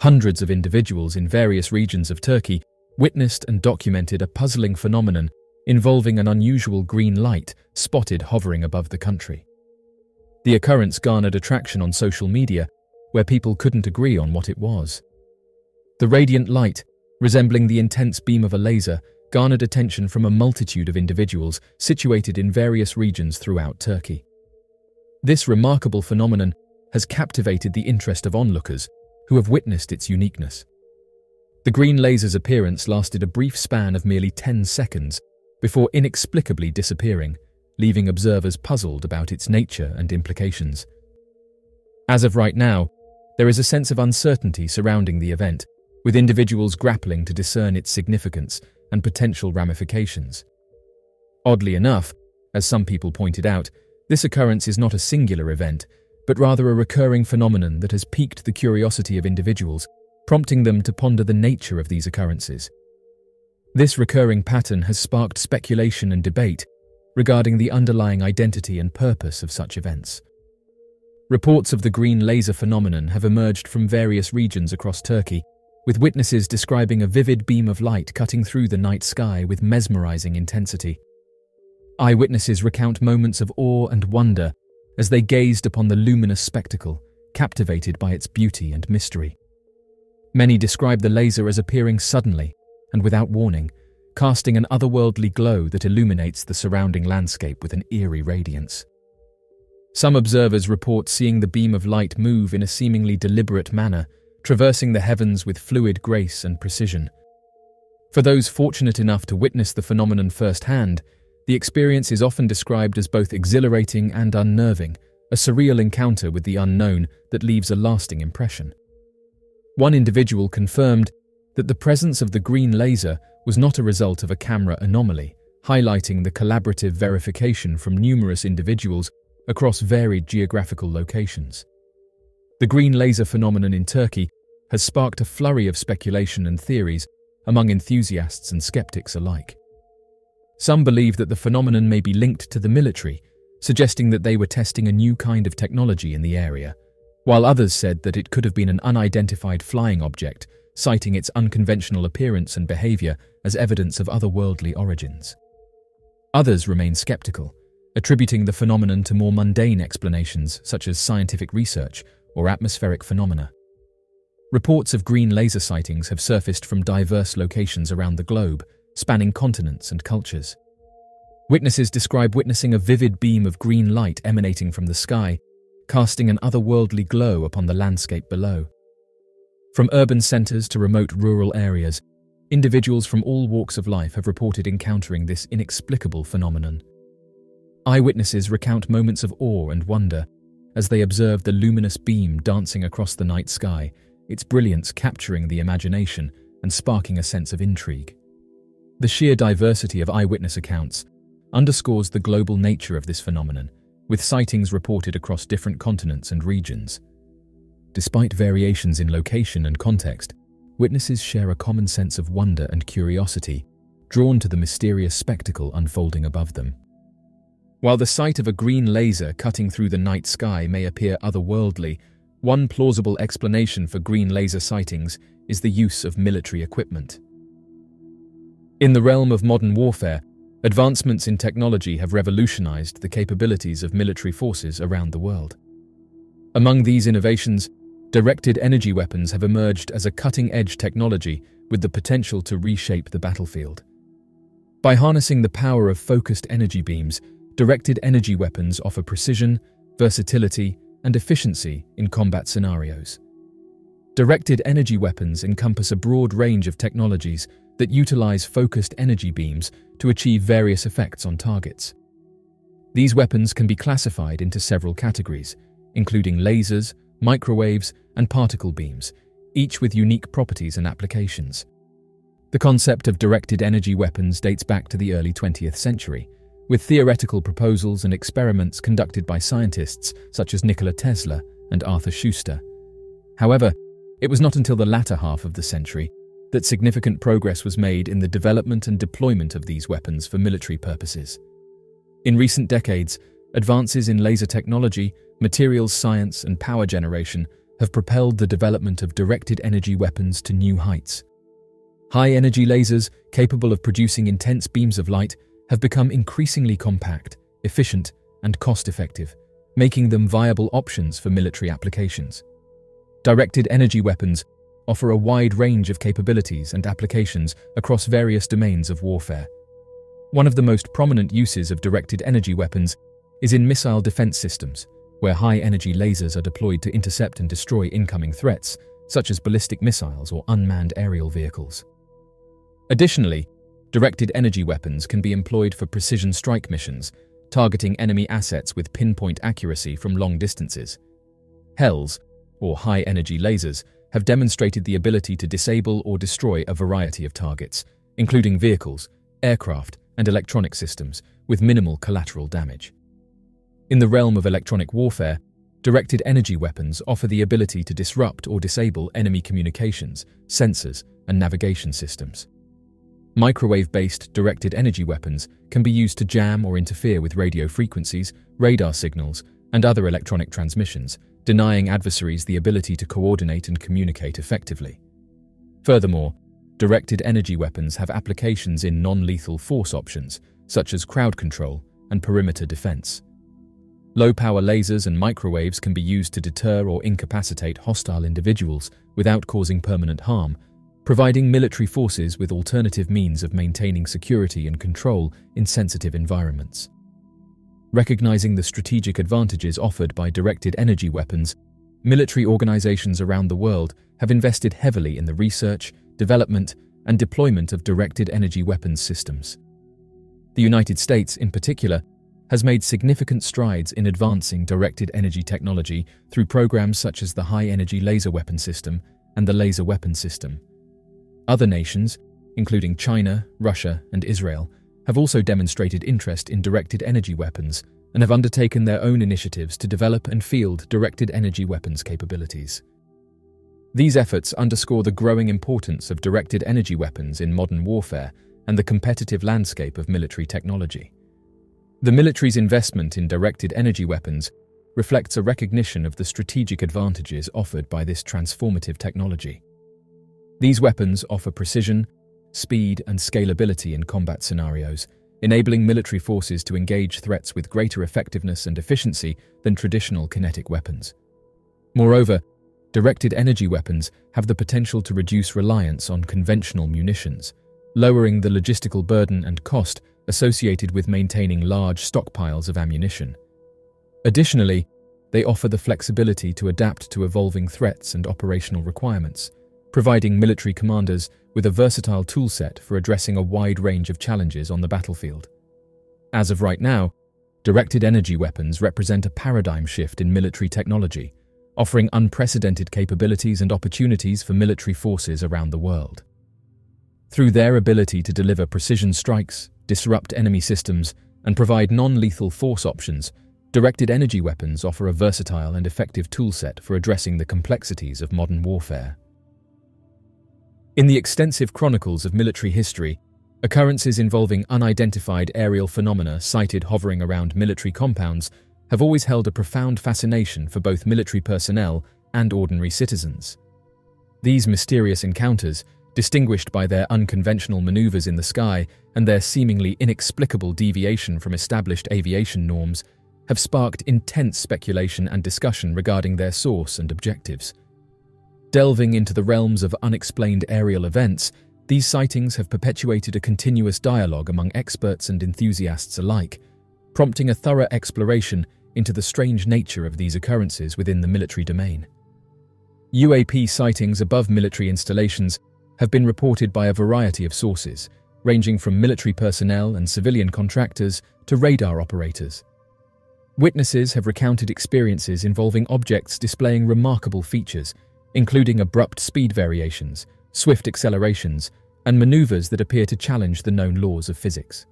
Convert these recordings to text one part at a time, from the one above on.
Hundreds of individuals in various regions of Turkey witnessed and documented a puzzling phenomenon involving an unusual green light spotted hovering above the country. The occurrence garnered attraction on social media, where people couldn't agree on what it was. The radiant light, resembling the intense beam of a laser, garnered attention from a multitude of individuals situated in various regions throughout Turkey. This remarkable phenomenon has captivated the interest of onlookers who have witnessed its uniqueness. The green laser's appearance lasted a brief span of merely 10 seconds before inexplicably disappearing, leaving observers puzzled about its nature and implications. As of right now, there is a sense of uncertainty surrounding the event, with individuals grappling to discern its significance and potential ramifications. Oddly enough, as some people pointed out, this occurrence is not a singular event, but rather a recurring phenomenon that has piqued the curiosity of individuals, prompting them to ponder the nature of these occurrences. This recurring pattern has sparked speculation and debate regarding the underlying identity and purpose of such events. Reports of the green laser phenomenon have emerged from various regions across Turkey, with witnesses describing a vivid beam of light cutting through the night sky with mesmerizing intensity. Eyewitnesses recount moments of awe and wonder as they gazed upon the luminous spectacle, captivated by its beauty and mystery. Many describe the laser as appearing suddenly and without warning, casting an otherworldly glow that illuminates the surrounding landscape with an eerie radiance. Some observers report seeing the beam of light move in a seemingly deliberate manner, traversing the heavens with fluid grace and precision. For those fortunate enough to witness the phenomenon firsthand, the experience is often described as both exhilarating and unnerving, a surreal encounter with the unknown that leaves a lasting impression. One individual confirmed that the presence of the green laser was not a result of a camera anomaly, highlighting the collaborative verification from numerous individuals across varied geographical locations. The green laser phenomenon in Turkey has sparked a flurry of speculation and theories among enthusiasts and skeptics alike. Some believe that the phenomenon may be linked to the military, suggesting that they were testing a new kind of technology in the area, while others said that it could have been an unidentified flying object, citing its unconventional appearance and behavior as evidence of otherworldly origins. Others remain skeptical, attributing the phenomenon to more mundane explanations such as scientific research or atmospheric phenomena. Reports of green laser sightings have surfaced from diverse locations around the globe, spanning continents and cultures. Witnesses describe witnessing a vivid beam of green light emanating from the sky, casting an otherworldly glow upon the landscape below. From urban centres to remote rural areas, individuals from all walks of life have reported encountering this inexplicable phenomenon. Eyewitnesses recount moments of awe and wonder as they observe the luminous beam dancing across the night sky, its brilliance capturing the imagination and sparking a sense of intrigue. The sheer diversity of eyewitness accounts underscores the global nature of this phenomenon, with sightings reported across different continents and regions. Despite variations in location and context, witnesses share a common sense of wonder and curiosity, drawn to the mysterious spectacle unfolding above them. While the sight of a green laser cutting through the night sky may appear otherworldly, one plausible explanation for green laser sightings is the use of military equipment. In the realm of modern warfare, advancements in technology have revolutionized the capabilities of military forces around the world. Among these innovations, directed energy weapons have emerged as a cutting-edge technology with the potential to reshape the battlefield. By harnessing the power of focused energy beams, directed energy weapons offer precision, versatility, and efficiency in combat scenarios. Directed energy weapons encompass a broad range of technologies that utilize focused energy beams to achieve various effects on targets. These weapons can be classified into several categories, including lasers, microwaves, and particle beams, each with unique properties and applications. The concept of directed energy weapons dates back to the early 20th century, with theoretical proposals and experiments conducted by scientists such as Nikola Tesla and Arthur Schuster. However, it was not until the latter half of the century that significant progress was made in the development and deployment of these weapons for military purposes. In recent decades, advances in laser technology, materials science, and power generation have propelled the development of directed energy weapons to new heights. High energy lasers, capable of producing intense beams of light, have become increasingly compact, efficient, and cost effective, making them viable options for military applications. Directed energy weapons offer a wide range of capabilities and applications across various domains of warfare. One of the most prominent uses of directed energy weapons is in missile defense systems, where high-energy lasers are deployed to intercept and destroy incoming threats, such as ballistic missiles or unmanned aerial vehicles. Additionally, directed energy weapons can be employed for precision strike missions, targeting enemy assets with pinpoint accuracy from long distances. HELS, or high-energy lasers, have demonstrated the ability to disable or destroy a variety of targets, including vehicles, aircraft, and electronic systems, with minimal collateral damage. In the realm of electronic warfare, directed energy weapons offer the ability to disrupt or disable enemy communications, sensors, and navigation systems. Microwave-based directed energy weapons can be used to jam or interfere with radio frequencies, radar signals, and other electronic transmissions, denying adversaries the ability to coordinate and communicate effectively. Furthermore, directed energy weapons have applications in non-lethal force options, such as crowd control and perimeter defense. Low-power lasers and microwaves can be used to deter or incapacitate hostile individuals without causing permanent harm, providing military forces with alternative means of maintaining security and control in sensitive environments. Recognizing the strategic advantages offered by directed energy weapons, military organizations around the world have invested heavily in the research, development, and deployment of directed energy weapons systems. The United States, in particular, has made significant strides in advancing directed energy technology through programs such as the High Energy Laser Weapon System and the Laser Weapon System. Other nations, including China, Russia, and Israel, have also demonstrated interest in directed energy weapons and have undertaken their own initiatives to develop and field directed energy weapons capabilities. These efforts underscore the growing importance of directed energy weapons in modern warfare and the competitive landscape of military technology. The military's investment in directed energy weapons reflects a recognition of the strategic advantages offered by this transformative technology. These weapons offer precision, speed, and scalability in combat scenarios, enabling military forces to engage threats with greater effectiveness and efficiency than traditional kinetic weapons. Moreover, directed energy weapons have the potential to reduce reliance on conventional munitions, lowering the logistical burden and cost associated with maintaining large stockpiles of ammunition. Additionally, they offer the flexibility to adapt to evolving threats and operational requirements, providing military commanders with a versatile toolset for addressing a wide range of challenges on the battlefield. As of right now, directed energy weapons represent a paradigm shift in military technology, offering unprecedented capabilities and opportunities for military forces around the world. Through their ability to deliver precision strikes, disrupt enemy systems, and provide non-lethal force options, directed energy weapons offer a versatile and effective toolset for addressing the complexities of modern warfare. In the extensive chronicles of military history, occurrences involving unidentified aerial phenomena sighted hovering around military compounds have always held a profound fascination for both military personnel and ordinary citizens. These mysterious encounters, distinguished by their unconventional maneuvers in the sky and their seemingly inexplicable deviation from established aviation norms, have sparked intense speculation and discussion regarding their source and objectives. Delving into the realms of unexplained aerial events, these sightings have perpetuated a continuous dialogue among experts and enthusiasts alike, prompting a thorough exploration into the strange nature of these occurrences within the military domain. UAP sightings above military installations have been reported by a variety of sources, ranging from military personnel and civilian contractors to radar operators. Witnesses have recounted experiences involving objects displaying remarkable features including abrupt speed variations, swift accelerations, and maneuvers that appear to challenge the known laws of physics.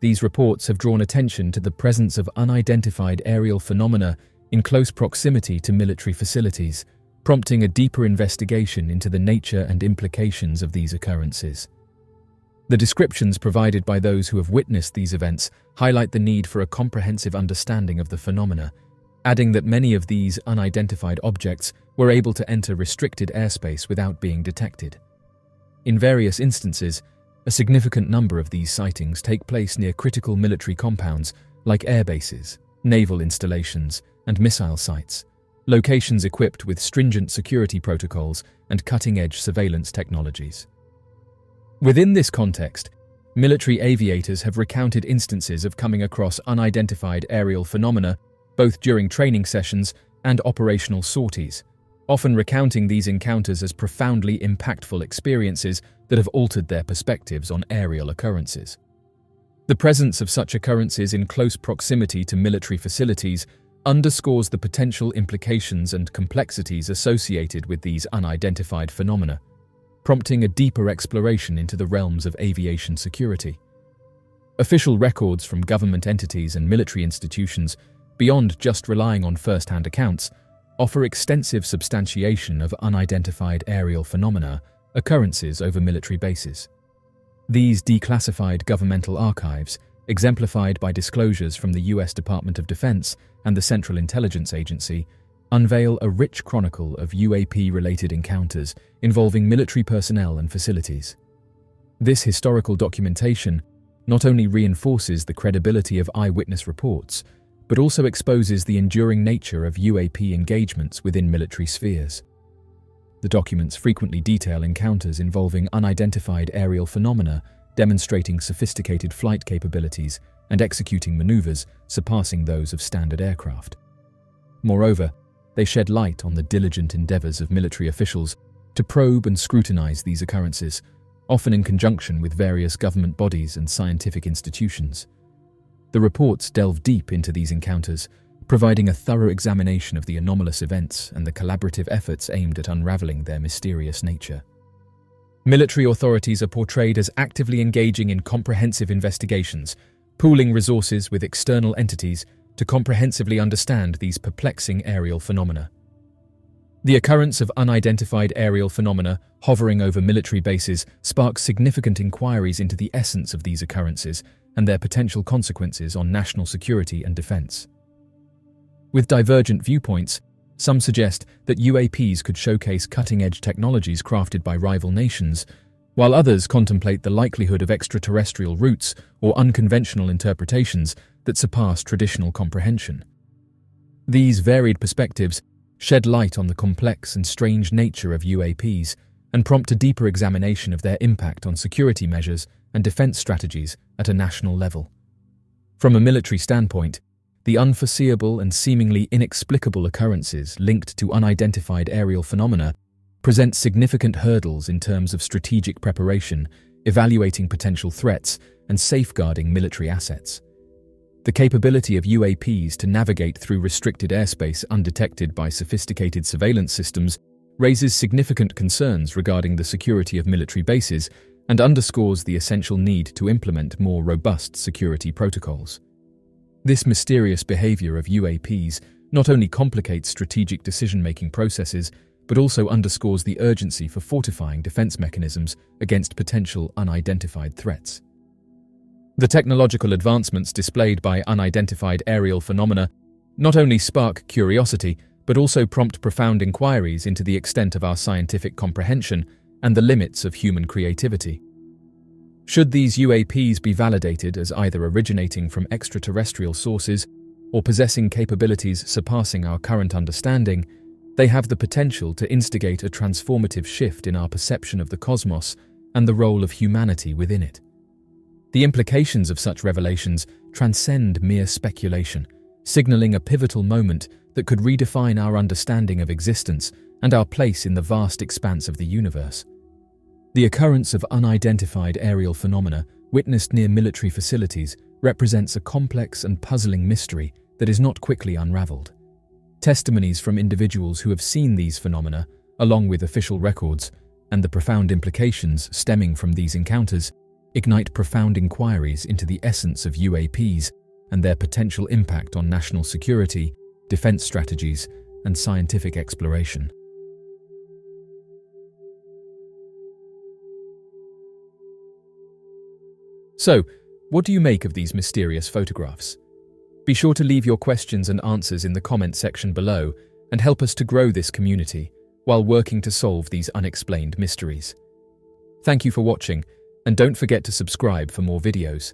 These reports have drawn attention to the presence of unidentified aerial phenomena in close proximity to military facilities, prompting a deeper investigation into the nature and implications of these occurrences. The descriptions provided by those who have witnessed these events highlight the need for a comprehensive understanding of the phenomena, adding that many of these unidentified objects were able to enter restricted airspace without being detected. In various instances, a significant number of these sightings take place near critical military compounds like airbases, naval installations, and missile sites, locations equipped with stringent security protocols and cutting-edge surveillance technologies. Within this context, military aviators have recounted instances of coming across unidentified aerial phenomena both during training sessions and operational sorties, often recounting these encounters as profoundly impactful experiences that have altered their perspectives on aerial occurrences. The presence of such occurrences in close proximity to military facilities underscores the potential implications and complexities associated with these unidentified phenomena, prompting a deeper exploration into the realms of aviation security. Official records from government entities and military institutions, beyond just relying on first-hand accounts, offer extensive substantiation of unidentified aerial phenomena occurrences over military bases. These declassified governmental archives, exemplified by disclosures from the US Department of Defense and the Central Intelligence Agency, unveil a rich chronicle of UAP-related encounters involving military personnel and facilities. This historical documentation not only reinforces the credibility of eyewitness reports, but also exposes the enduring nature of UAP engagements within military spheres. The documents frequently detail encounters involving unidentified aerial phenomena, demonstrating sophisticated flight capabilities and executing maneuvers surpassing those of standard aircraft. Moreover, they shed light on the diligent endeavors of military officials to probe and scrutinize these occurrences, often in conjunction with various government bodies and scientific institutions. The reports delve deep into these encounters, providing a thorough examination of the anomalous events and the collaborative efforts aimed at unraveling their mysterious nature. Military authorities are portrayed as actively engaging in comprehensive investigations, pooling resources with external entities to comprehensively understand these perplexing aerial phenomena. The occurrence of unidentified aerial phenomena hovering over military bases sparks significant inquiries into the essence of these occurrences and their potential consequences on national security and defense. With divergent viewpoints, some suggest that UAPs could showcase cutting-edge technologies crafted by rival nations, while others contemplate the likelihood of extraterrestrial routes or unconventional interpretations that surpass traditional comprehension. These varied perspectives shed light on the complex and strange nature of UAPs and prompt a deeper examination of their impact on security measures and defense strategies at a national level. From a military standpoint, the unforeseeable and seemingly inexplicable occurrences linked to unidentified aerial phenomena present significant hurdles in terms of strategic preparation, evaluating potential threats, and safeguarding military assets. The capability of UAPs to navigate through restricted airspace undetected by sophisticated surveillance systems raises significant concerns regarding the security of military bases and underscores the essential need to implement more robust security protocols. This mysterious behavior of UAPs not only complicates strategic decision-making processes, but also underscores the urgency for fortifying defense mechanisms against potential unidentified threats. The technological advancements displayed by unidentified aerial phenomena not only spark curiosity, but also prompt profound inquiries into the extent of our scientific comprehension and the limits of human creativity. Should these UAPs be validated as either originating from extraterrestrial sources or possessing capabilities surpassing our current understanding, they have the potential to instigate a transformative shift in our perception of the cosmos and the role of humanity within it. The implications of such revelations transcend mere speculation, signaling a pivotal moment that could redefine our understanding of existence and our place in the vast expanse of the universe. The occurrence of unidentified aerial phenomena witnessed near military facilities represents a complex and puzzling mystery that is not quickly unraveled. Testimonies from individuals who have seen these phenomena, along with official records, and the profound implications stemming from these encounters, ignite profound inquiries into the essence of UAPs and their potential impact on national security, defense strategies, and scientific exploration. So, what do you make of these mysterious photographs? Be sure to leave your questions and answers in the comment section below and help us to grow this community while working to solve these unexplained mysteries. Thank you for watching, and don't forget to subscribe for more videos.